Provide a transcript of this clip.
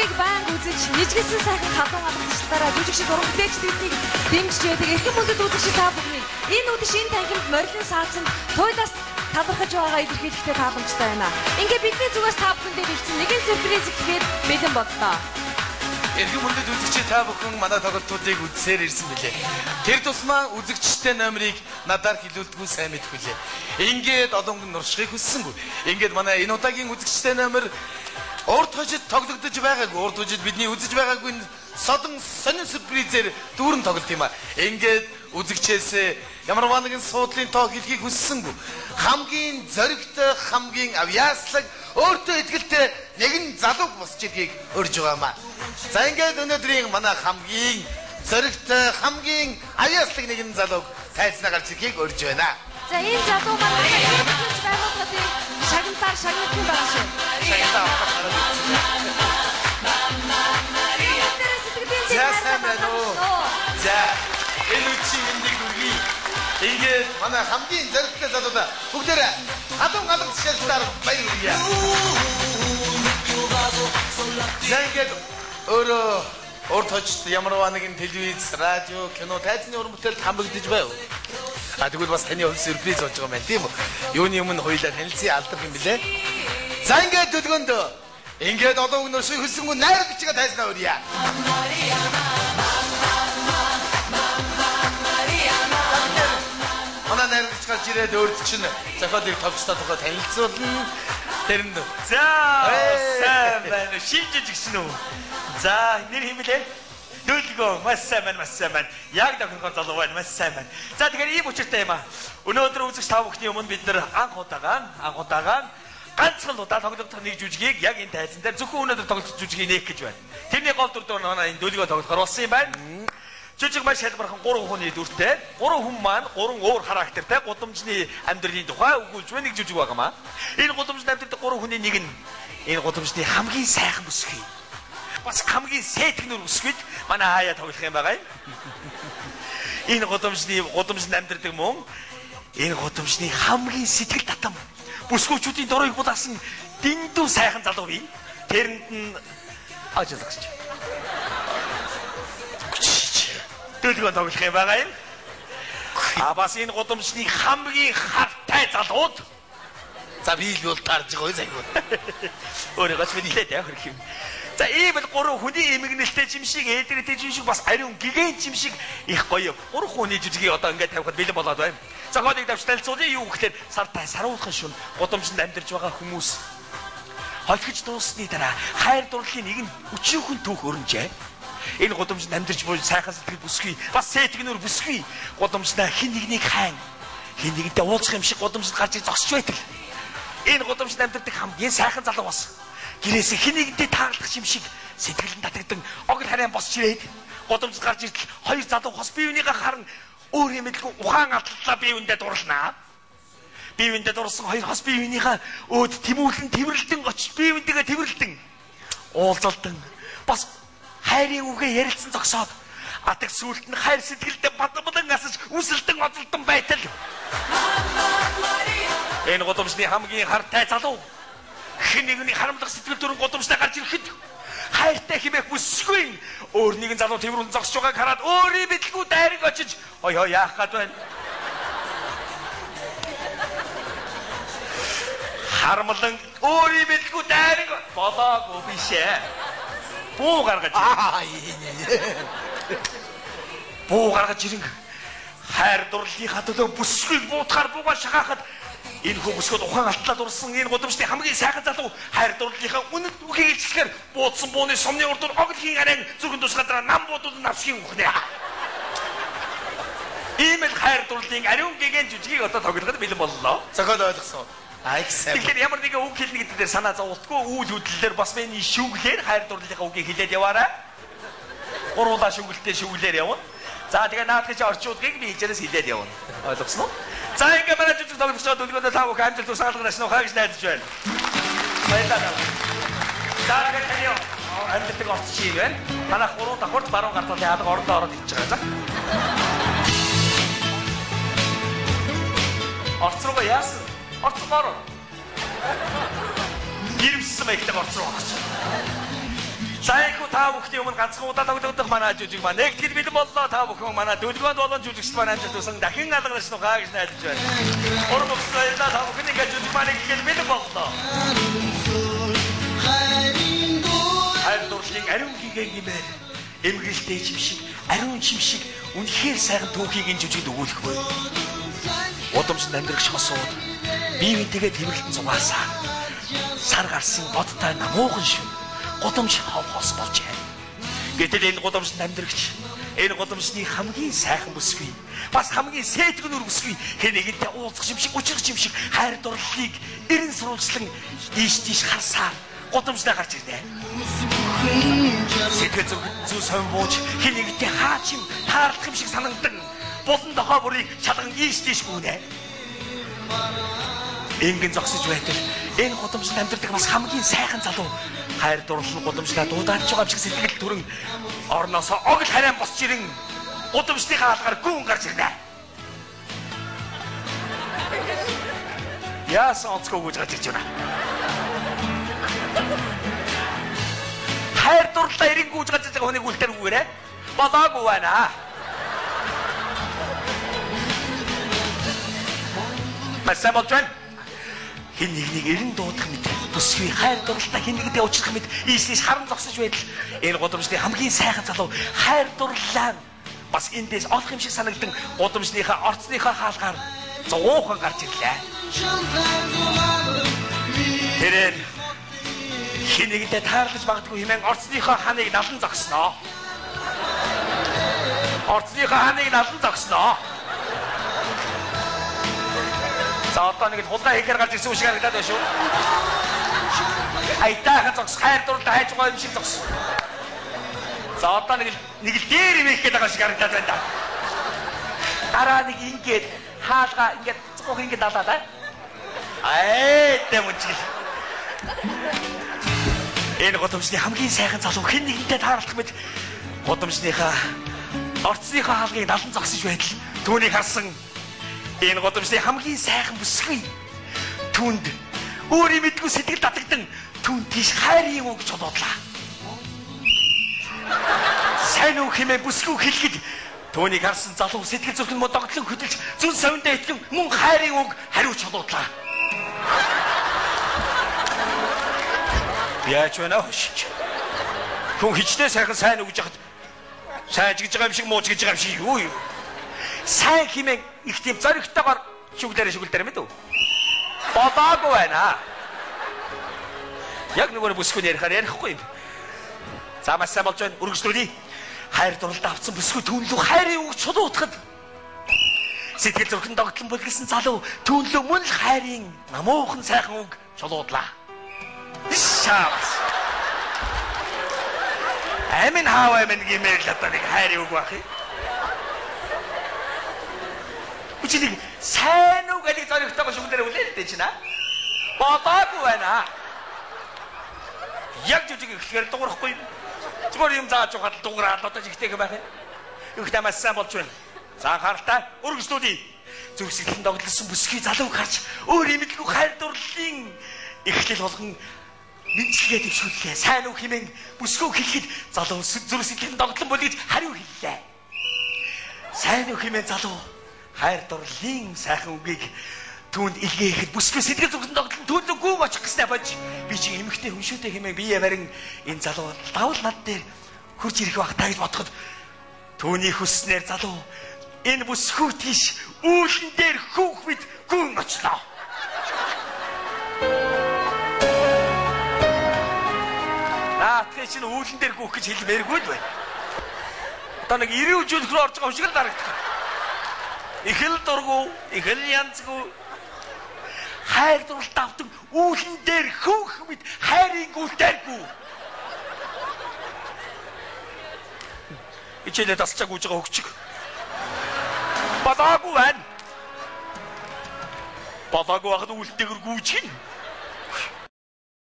Хөтгийг баян үзэж, нэжгэлсэн сайхан халуун алгадчлаараа жүжиг шиг уран бүтээлч тэднийг дэмжиж байдаг. Эрхэм мөндөд үзэгч та бүхнийг энэ үдэш энэ танхимд морилын саацанд туйлаас талархаж байгаа илэрхийлэхтэй тааламжтай байна. Ингээ бидний зүгээс та бүхэндээ бэлдсэн нэгэн сюрприз гэхээр бэлэн боллоо. Эрхэм мөндөд үзэгч та бүхэн манай тоглолтуудыг үзсээр ирсэн билээ. Тэр тусмаа үзэгчтэй номерыг надаар хилүүлдэггүй сайн мэдхүлээ. Ингээд олон хүн нуршихыг хүссэнгүй. Ингээд манай энэ удаагийн үзэгчтэй номер урд хожид тоглогдож байгаагүй. Урд хожид бидний үзэж байгаагүй содон сонин сюрпризээр дүүрэн тоглолт юм а. Ингээд үзэгчээс ямар нэгэн суудлын тоо хэлхийг хүссэнгүй. Хамгийн зоригтой, хамгийн авьяаслаг, өөртөө итгэлтэй нэгэн залуу босч иргийг өрж байгаамаа. За ингээд өнөөдрийн манай хамгийн зоригтой, хамгийн авьяаслаг нэгэн залууг тайзнаа гарч ирэхийг өрж байна. За энэ залуу маань байгууллагын шагналаар шагналж байгаа шүү. Сайн байна? За энэ үчи мэндийг үргий. Тэгээд манай хамгийн зоригтой залуудаа бүгдээрээ хадун галах шалтаар баяр хүргье. За ингээд өөрөө урд хожид ямар нэгэн телевиз, радио, кино, тайзны уран бүтээлд хамрагдаж байв. А тэгвэл бас таны хувьд сюрприз болж байгаа юм байна тийм үү? Юуны өмнө хоёлаа танилцсан алдах юм билэ? За ингээд төлгөнд ингээд одоо өгнөр шиг хөсөнгөө найр бичгээ тайзнаа өрье. Манай найр бичгээс ирээд өөрт чинь зохиолыг товчтой тухай танилцуулна. Тэрэнд. За сайн байна. Шинжиж гисэн үү? За нэр хэмлээ. Дөлгөө маш сайн байна, маш сайн байна. Яг давхрахаар залуу байна, маш сайн байна. За тэгэхээр ийм учиртай юм аа. Өнөөдөр үзэгч та бүхний өмнө бид нэр анх удаага, анх удаага ганцхан удаа тоглох нэг жүжигийг яг энэ тайзан дээр зөвхөн өнөөдөр тоглох жүжигийг нээх гэж байна. Тэрний гол дүр дээр манай энэ дөлгөө тоглохоор болсон юм байна. Жүжиг маш хэлбэрхэн 3 хүний дүртэй. 3 хүн маань 3 өөр характертай гудамжны амьдралын тухай өгүүлж байна нэг жүжиг байгаамаа. Энэ гудамжны амьдралд 3 хүний нэг нь энэ гудамжны хамгийн сайхан бүсгүй. Бас хамгийн сэтгнэр бүсгүйд манай хаяа тоглох юм байгаа юм. Энэ гудамжны гудамжны амьдралд мөн энэ гудамжны хамгийн сэтгэл татам бүсгүүчүүдийн дорыг булаасан дэндүү сайхан залуу бий. Тэрэнд нь ажиллагч төлгөө тоглох юм байгаа юм. А бас энэ гудамжны хамгийн хавтай залууд За би л бол тарж байгаа зайгүй. Өөрийгөө ч мэдээлээд явах юм. За ийм л гурван хүний эмгэнэлтэй жимшиг, ээдрэгтэй жимшиг бас ариун гигэн жимшиг их гоё. Гурван хүний жүжигийг одоо ингээд тавихад бэлэн болоод байна. Зохиолыг давчлалцуулъя юу гэхээр сартай саруулхан шүн. Гудамжинд амьдарч байгаа хүмүүс. Холхиж дуусны дараа хайр дурлалын нэг нь өчүүхэн түүх өрнжээ. Энэ гудамжинд амьдарч буй сайхан сэтгэл бүсгүй бас сэтгнөр бүсгүй. Гудамжнаа хин нэгнийг хайн хин нэгнтэй уулзах юм шиг гудамжинд гарч зогсож байтал. Энэ гудамжинд амьдардаг хамгийн сайхан залуу бас гэрээс хин нэгнтэй таалдах юм шиг сэтгэлэн татагдан огт харин босч ирээд гудамжинд гарч иртэл хоёр залуу хос бие бинийгээ харна өөр юм хэлгүй ухаан алтлаа бие биендээ дурлнаа бие биендээ дурсан хоёр хос бие бинийхээ өөд тэмүүлэн тэрвэрлдэн очиж бие биендээ тэрвэрлдэн уулзалдан бас хайрын үгээ ярилцсан зогсоод атаг сүулт нь хайр сэтгэлдээ бадамдан асаж үсэлдэн одолдон байтал. Энэ годомжны хамгийн хартай залуу хэн нэгний харамлах сэтгэл төрөн годомжтой гарч ирэхэд хайртай хэмээх бүсгүй. Өөр нэгэн залуу тэрвэрлэн зогсож байгааг хараад өөрийн мэдлгүй дайраг очиж ой ой яах гээд байна? Харамлан өөрийн мэдлгүй дайраг болоогүй бишээ. Буу гаргаж буу гаргаж ирэн хайр дурлалынхаа төлөө бүсгийг буутахаар бууга шахахад энэ хүмүүсгод ухаан алтлаа дурсан энэ гудамжны хамгийн сайхан залуу хайр дурлалынхаа үнэт үгийг илчлэхээр буудсан бууны сумны урдуур оглхийн араан зүгэн тусгадраа нам буудууд навсхийн үхнэ. Ийм л хайр дурлалын ариун гэгэн жүжигийг одоо тоглоход бэлэн боллоо. Зохиол ойлгосон. Ай сайн. Тэгэхээр ямар нэгэн үг хэлнэ гэдэг дээр санаа зовлтгүй үйл хөдлөлөөр бас миний шүглээр хайр дурлалынхаа үгийг хэлээд яваарай. Гуруулаа шүглэлтэй шүглээр явна. За тэгээ наад гэж орчуудгийг би хэлжээс хэлээд явна. Ойлгосноо? За ингээ манай жүжиг тоглож байгаа дүлгөөдөө та бүхэн амжилт тусгаалгах гэсэн ухааг найдаж байна. Баярлалаа. За ингээ таны амжилтыг орчих юм байна. Манайх гурван давхарт баруун гартал яадаг орондоо ороод ичж байгаа. За. Орцроо яасан? Орцгоор. Гэрвсэн маягтай орцроо багч. та бүхний өмнө ганцхан удаа тоглогдох манай жүжиг маань нэгтгэл бэлэн боллоо та бүхэн манай дөлгөөнд болон жүжигч маань амжилт тусан дахин алгаж нугаа гэж найдаж байна. Урам өсөлтөө та бүхний гэж жүжиг маань нэгтгэл бэлэн боллоо. Хайр дурлалын ариун гигээр гимээр эмгэлтэй чимшиг ариун чимшиг үнэхээр сайхан түүхийг энэ жүжигд өгүүлэх буй. Удамшин амьдрах шосууд бие биентэйгээ тэмрэлтэн зугаасаа сар гарсан бодтой намуухан шив гудамж хавхос болжээ. Гэтэл энэ гудамжинд амьдрагч энэ гудамжны хамгийн сайхан бүсгүй бас хамгийн сэтгүүр бүсгүй хэн нэгэнтэй уулзах шимшиг учрах шимшиг хайр дурлалыг эрен сурвалжлан ийш тийш харсаар гудамждаа гарч ирнэ. Сэтгэл зүг зүү сон бууж хэн нэгэнтэй хаач юм таарлах юм шиг санагдан булан дохоо бүрийг чалган ийш тийш гүнэ. Ингэн зогсож байтал энэ гудамжинд амьдардаг бас хамгийн сайхан залуу хайр дурлал гудамжлаа дуудаач байгаа юм шиг сэтгэл төрөн орноосоо огт харайан босч ирэн гудамжныхаа алгаар гүн гарч ирнэ. Яасан онцгой гэж гарч ирж байна. хайр дурлаа эрен гүйж гарч байгаа хүнийг үлдэргүйгээрээ болоогүй байна. Масаа болж байна. Хин нэг нэг эрен дуудах мэт бүсгүй хайр дурлалтаа хин нэгдээ уучлах мэт ийслиш харан зогсож байтал энэ гудамжны хамгийн сайхан залуу хайр дурлалаа бас эндээс олох юм шиг санагдан гудамжныхаа орцныхаа хаалгаар зуухан гарч ирлээ. Тэрээр хин нэгдээ таарлаж магадгүй хэмээн орцныхаа ханыг налан зогсноо. Орцныхаа ханыг налан зогсноо. За одоо нэг хулгай хийхээр гарч ирсэн шиг харагдаад байна шүү. Айтаахан зогс хайр дурлал хайж байгаа юм шиг зогс. За одоо нэг нэг л дээр юм их гээд байгаа шиг харагдаад байна да. Дараа нэг ингээд хаалга ингээд цогох ингээд далаа да. Аа тэмчил. Энэ годомчны хамгийн сайхан залуу хэн нэгэнтэй тааралдах мэт годомчныхаа орцныхаа хаалгыг налан зогсож байтал түүнийг харсан Энэ годомжны хамгийн сайхан бүсгүй түнд өөрийн мэдгүй сэтгэл татагдан түн тийш хайрын үг чулуудлаа. Сайн үг хэмээн бүсгүй хэлэхэд түүнийг харсан залуу сэтгэл зүрхэн модогдлон хөдөлж зүн совиндаа итгэн мөн хайрын үг хариу чулуудлаа. Яаж вэ нөөш? Хүн хичнээн сайхан сайн үг гэж хад сайн ч гэж байгаа юм шиг муу ч гэж байгаа юм шиг юу юу? Сайн химэн их тийм зоригтойгоор шүглээрээ шүглээр мэд үү? Бодаагүй байна. Яг нөгөө бүсгүй ярихаар ярихгүй юм. За маш сайн болж байна. Үргэлжлүүлье. Хайр дурлалд авсан бүсгүй түнлүү хайрын үг чулуутахад сэтгэл зүрхэн догтлон бүлгэлсэн залуу түнлүү мөн л хайрын намуухан сайхан үг чулуудлаа. Шаавс. Амин хаав амин гэмээр л одоо нэг хайрын үг бах юм. Чи нэг сайн уу гэж зоригтойгоо шүгдэрэ үлээлтэй чинь аа. Бодоогүй байна. Яг жүжиг ихлэхээр дуурахгүй. Зүгээр юм зааж ухаад дуураад одоо жигтэйг байх юм. Их тамаас сайн болж байна. За анхааралтай үргэлжлүүлье. Зүрх сэтгэлд догтлсон бүсгүй залууг харж өөр имэдлгүй хайр дурлалын эхлэл болгон мэдчилгээ төвшүүллээ. Сайн уу хэмээн бүсгүй хэлэхэд залуу зүрх сэтгэлд догтлон бол гэж хариу хэллээ. Сайн уу хэмээн залуу хайр дурлалын сайхан үгийг түүнд илгээхэд бүсгүй сэтгэл зүгтэн тогтлон төлөвгүй очих гэснээр бож би чи эмэгтэй хүн шүтэ хэмээн бие барин энэ залуу давл над дээр хурж ирэх байх таа гэж бодоход түүний хүсснээр залуу энэ бүсгүй тийш үүлэн дээр хүүх бид гүн очлоо Наатхи чинь үүлэн дээр гүөх гэж хэлмээргүй л байна. Одоо нэг 90 жилх рүү орж байгаа юм шиг л дарагдах их л дургу, их л янзгүй хайр дурлалт авдаг үүлэн дээр хөөх мэд хайрын гүйлтээргүй. Ичээлээ тасчааг үүж байгаа хөгчөг. Бодоогүй байна. Бодоогүй байхад үлдээгэр гүйж гин.